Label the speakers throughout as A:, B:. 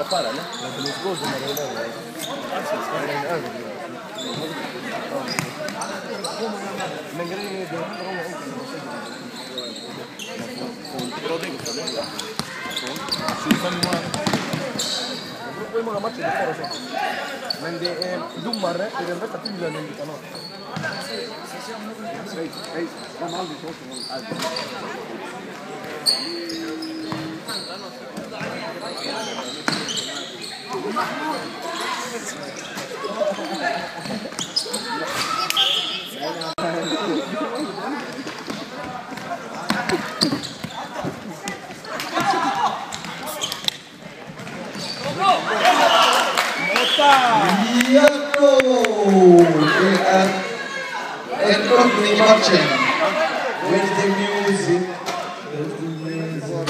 A: alla fare, no? La
B: scorsa ma devo dare. Anzi, scarrare anche. Ma magari devo fare una cosa. Però devo fare. Sì,
A: fammi una.
B: Voi mo la macchina di foro sopra. Mende eh, Dummar e del retta più bisogna di canotta. Ehi, ehi, la mal di sotto non alto. Thank you.
C: Bianco! Det er en åpning i matchen. Where's the music? Where's the music?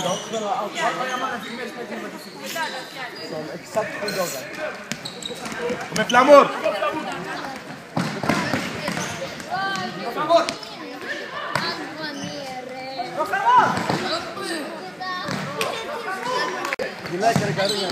B: Aldo. Son exactos dos. ¡Come
A: Flamor! ¡Por favor! ¡Por favor!
B: Dile que recargue la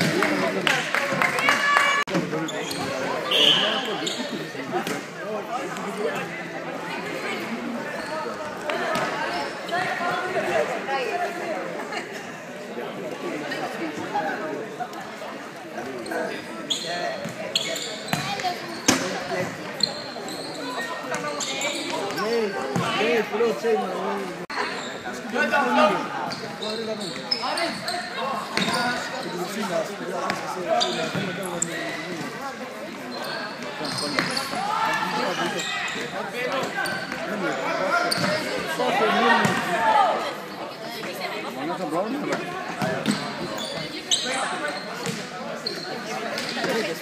B: Brown.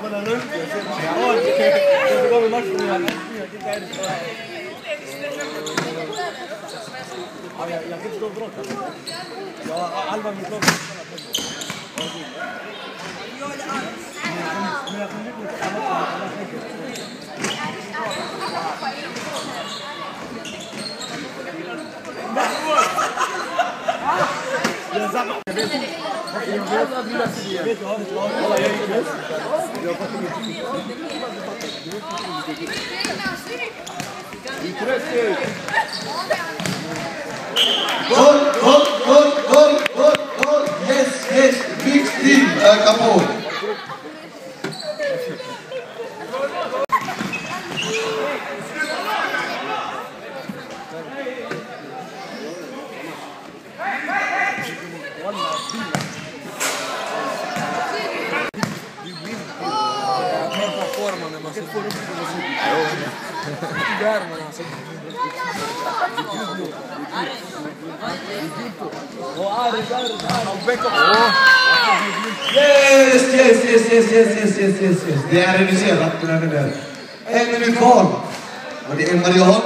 B: Bueno, no, yo sé, por favor, yo sé cómo más, pero no, yo sé que hay يا كيف تو بروك يا علبة من تو بروك يا زلمة والله يا يا Good,
C: good, good. Yes, yes, yes, yes, yes, yes, yes, yes, yes. Det är reducerat på den där. En minut kvar. Och det är Maria Holm.